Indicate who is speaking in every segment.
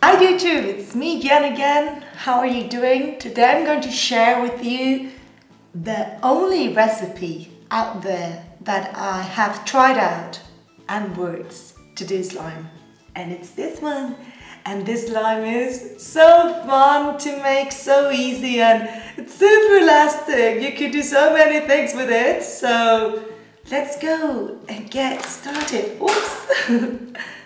Speaker 1: Hi YouTube, it's me Jen again. How are you doing? Today I'm going to share with you the only recipe out there that I have tried out and works to do slime. And it's this one. And this slime is so fun to make, so easy and it's super elastic. You can do so many things with it. So let's go and get started. Oops!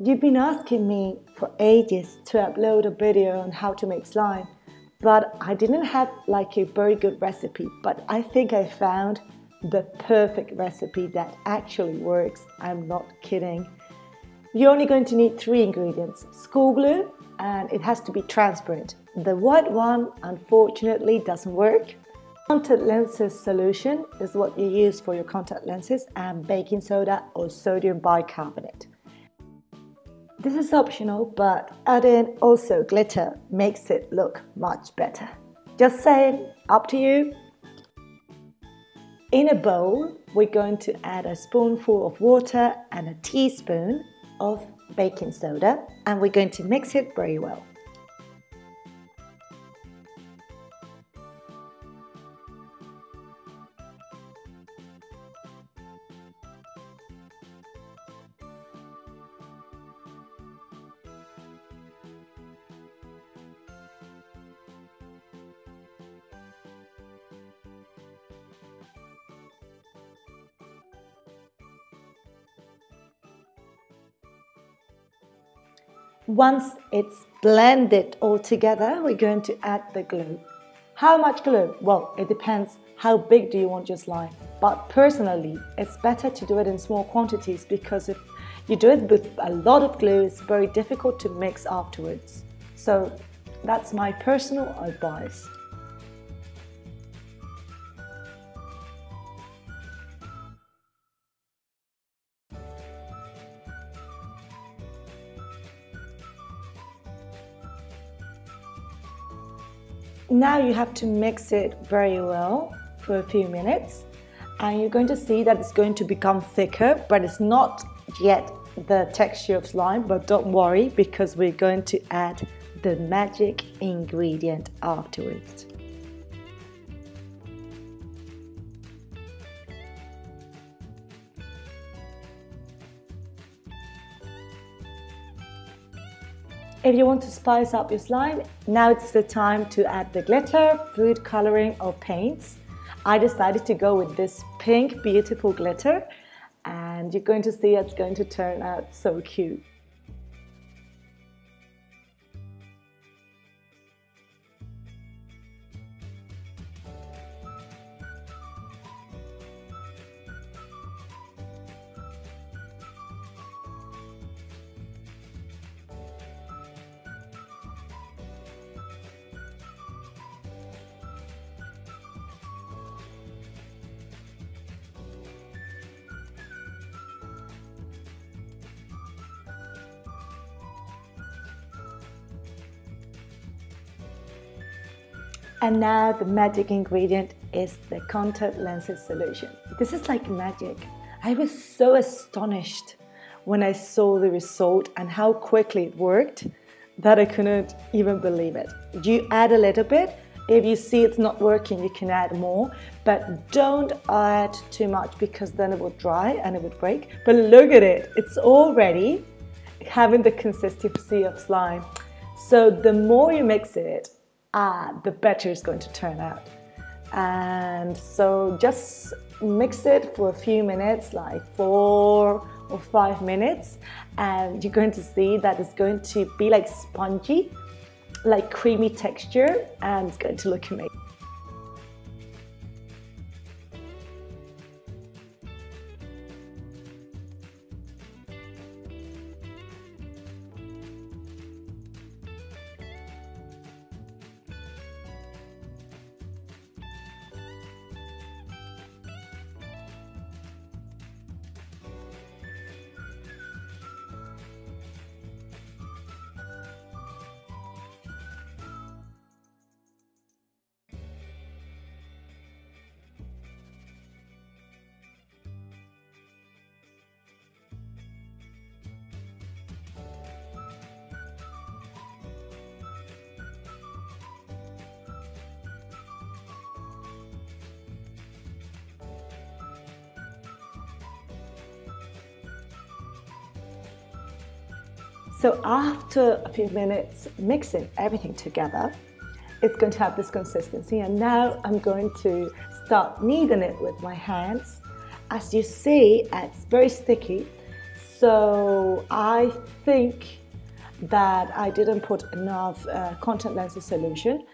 Speaker 1: You've been asking me for ages to upload a video on how to make slime, but I didn't have like a very good recipe, but I think I found the perfect recipe that actually works. I'm not kidding. You're only going to need three ingredients, school glue, and it has to be transparent. The white one unfortunately doesn't work. Contact lenses solution is what you use for your contact lenses and baking soda or sodium bicarbonate. This is optional, but adding also glitter makes it look much better. Just saying, up to you. In a bowl, we're going to add a spoonful of water and a teaspoon of baking soda and we're going to mix it very well. Once it's blended all together, we're going to add the glue. How much glue? Well, it depends how big do you want your slime. But personally, it's better to do it in small quantities because if you do it with a lot of glue, it's very difficult to mix afterwards. So that's my personal advice. Now you have to mix it very well for a few minutes and you're going to see that it's going to become thicker but it's not yet the texture of slime but don't worry because we're going to add the magic ingredient afterwards. If you want to spice up your slime, now it's the time to add the glitter, food coloring or paints. I decided to go with this pink beautiful glitter and you're going to see it's going to turn out so cute. And now the magic ingredient is the contact lenses solution. This is like magic. I was so astonished when I saw the result and how quickly it worked that I couldn't even believe it. You add a little bit. If you see it's not working, you can add more, but don't add too much because then it will dry and it would break. But look at it, it's already having the consistency of slime. So the more you mix it, ah, the better it's going to turn out. And so just mix it for a few minutes, like four or five minutes, and you're going to see that it's going to be like spongy, like creamy texture, and it's going to look amazing. So after a few minutes mixing everything together, it's going to have this consistency and now I'm going to start kneading it with my hands. As you see, it's very sticky, so I think that I didn't put enough uh, contact lenses solution.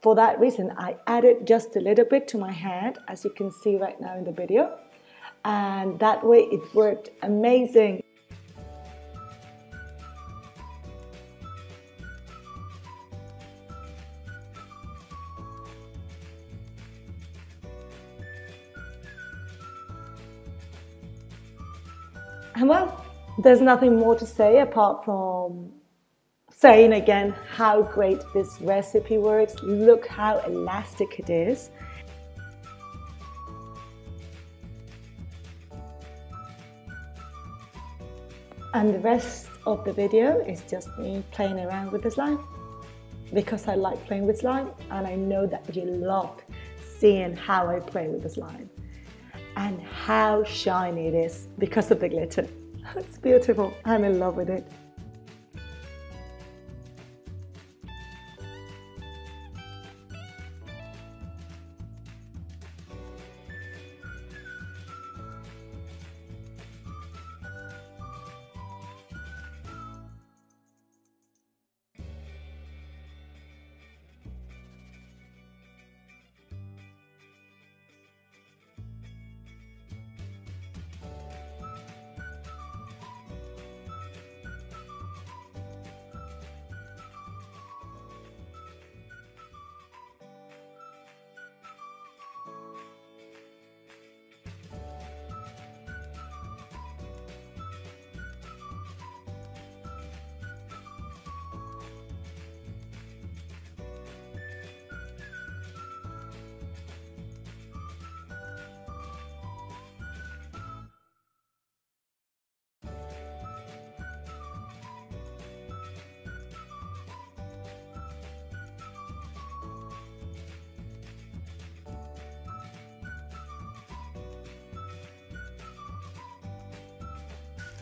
Speaker 1: For that reason, I added just a little bit to my hand, as you can see right now in the video. And that way it worked amazing. And well, there's nothing more to say apart from saying again how great this recipe works. Look how elastic it is. And the rest of the video is just me playing around with the slime because I like playing with slime and I know that you love seeing how I play with the slime and how shiny it is because of the glitter. It's beautiful. I'm in love with it.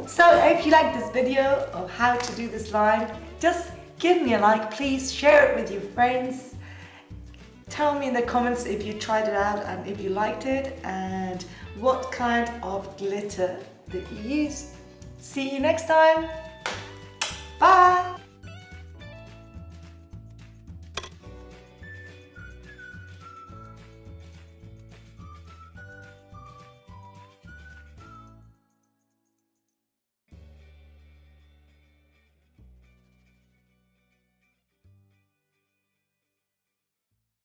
Speaker 1: So if you like this video of how to do this slime, just give me a like, please share it with your friends. Tell me in the comments if you tried it out and if you liked it and what kind of glitter that you use. See you next time. Bye.